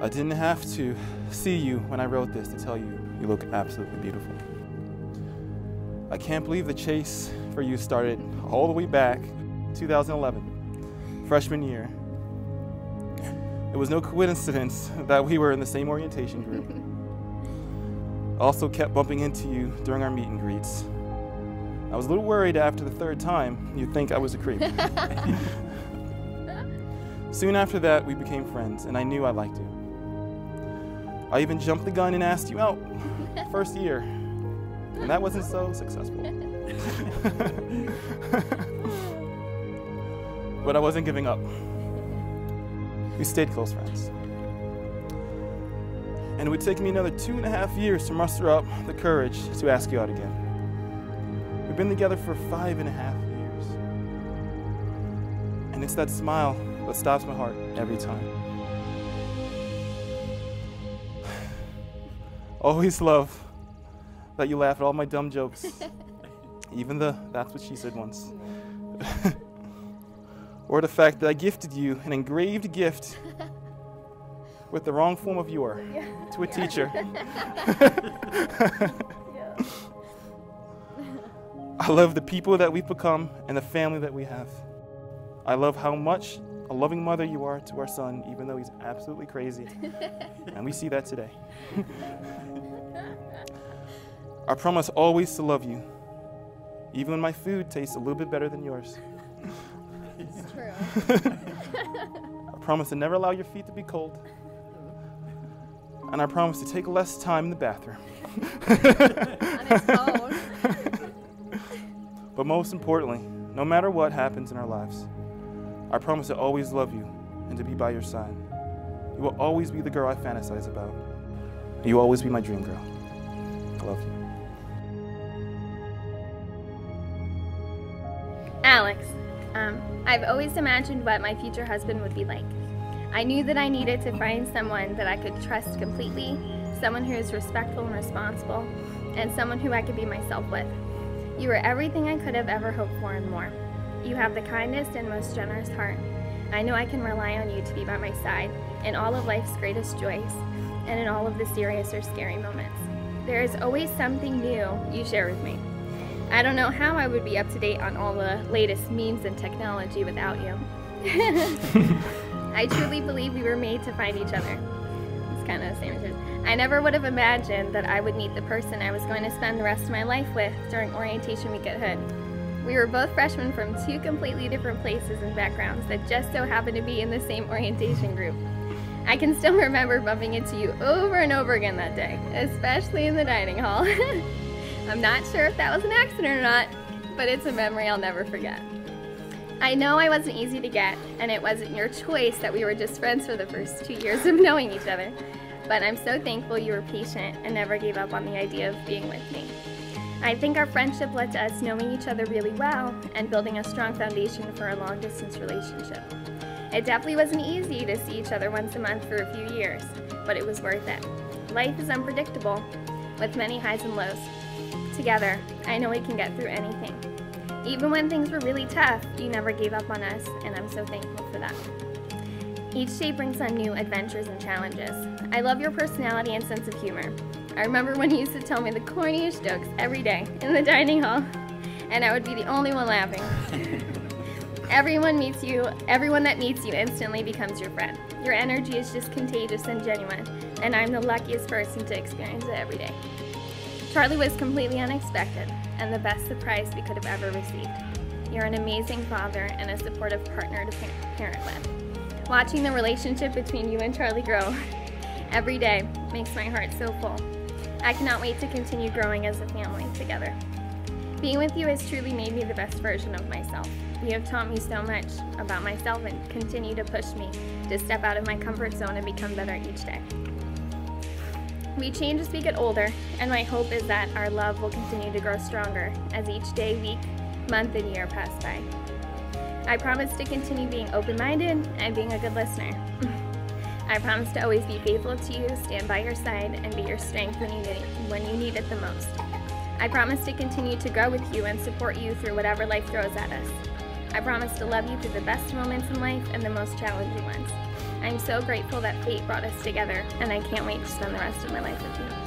I didn't have to see you when I wrote this to tell you you look absolutely beautiful. I can't believe the chase for you started all the way back 2011, freshman year. It was no coincidence that we were in the same orientation group. Also kept bumping into you during our meet and greets. I was a little worried after the third time you'd think I was a creep. Soon after that, we became friends, and I knew I liked you. I even jumped the gun and asked you out first year, and that wasn't so successful. but I wasn't giving up. We stayed close friends. And it would take me another two and a half years to muster up the courage to ask you out again. We've been together for five and a half years. And it's that smile that stops my heart every time. Always love that you laugh at all my dumb jokes, even the that's what she said once. or the fact that I gifted you an engraved gift with the wrong form of your yeah. to a yeah. teacher. I love the people that we've become and the family that we have. I love how much a loving mother you are to our son, even though he's absolutely crazy. and we see that today. I promise always to love you, even when my food tastes a little bit better than yours. It's true. I promise to never allow your feet to be cold. And I promise to take less time in the bathroom. but most importantly, no matter what happens in our lives, I promise to always love you and to be by your side. You will always be the girl I fantasize about. You will always be my dream girl. I love you. Alex, um, I've always imagined what my future husband would be like. I knew that I needed to find someone that I could trust completely, someone who is respectful and responsible, and someone who I could be myself with. You were everything I could have ever hoped for and more. You have the kindest and most generous heart. I know I can rely on you to be by my side in all of life's greatest joys and in all of the serious or scary moments. There is always something new you share with me. I don't know how I would be up to date on all the latest memes and technology without you. I truly believe we were made to find each other. It's kind of the same as his. I never would have imagined that I would meet the person I was going to spend the rest of my life with during orientation week at Hood. We were both freshmen from two completely different places and backgrounds that just so happened to be in the same orientation group. I can still remember bumping into you over and over again that day, especially in the dining hall. I'm not sure if that was an accident or not, but it's a memory I'll never forget. I know I wasn't easy to get, and it wasn't your choice that we were just friends for the first two years of knowing each other, but I'm so thankful you were patient and never gave up on the idea of being with me. I think our friendship led to us knowing each other really well and building a strong foundation for a long distance relationship. It definitely wasn't easy to see each other once a month for a few years, but it was worth it. Life is unpredictable, with many highs and lows. Together, I know we can get through anything. Even when things were really tough, you never gave up on us, and I'm so thankful for that. Each day brings on new adventures and challenges. I love your personality and sense of humor. I remember when he used to tell me the corniest jokes every day in the dining hall, and I would be the only one laughing. everyone meets you, everyone that meets you instantly becomes your friend. Your energy is just contagious and genuine, and I'm the luckiest person to experience it every day. Charlie was completely unexpected, and the best surprise we could have ever received. You're an amazing father and a supportive partner to parent with. Watching the relationship between you and Charlie grow every day makes my heart so full. I cannot wait to continue growing as a family together. Being with you has truly made me the best version of myself. You have taught me so much about myself and continue to push me to step out of my comfort zone and become better each day. We change as we get older, and my hope is that our love will continue to grow stronger as each day, week, month, and year pass by. I promise to continue being open minded and being a good listener. I promise to always be faithful to you, stand by your side, and be your strength when you need, when you need it the most. I promise to continue to grow with you and support you through whatever life throws at us. I promise to love you through the best moments in life and the most challenging ones. I'm so grateful that fate brought us together, and I can't wait to spend the rest of my life with you.